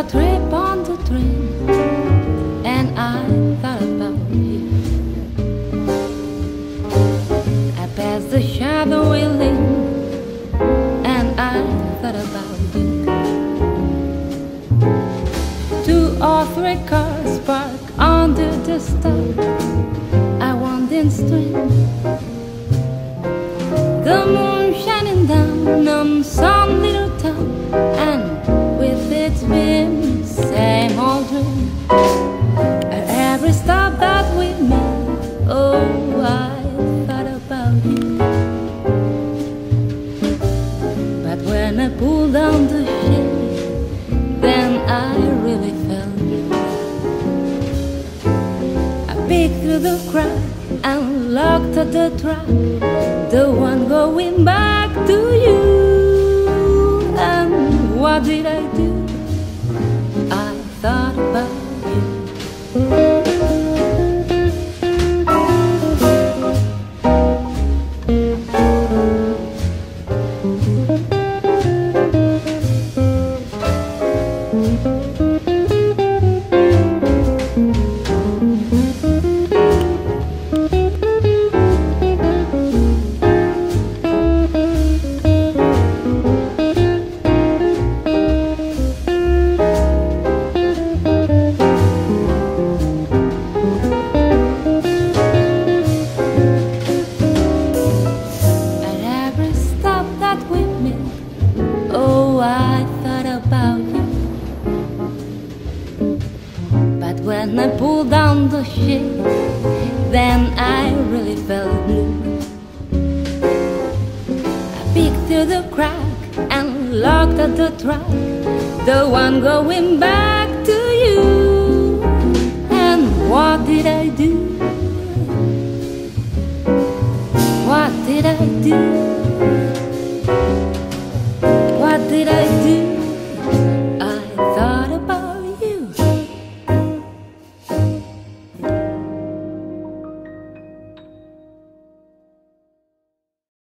a trip on the train, and I thought about you. I passed the shadowy. you and I pulled down the shade, then I really felt blue. I peeked through the crack and looked at the truck, the one going by.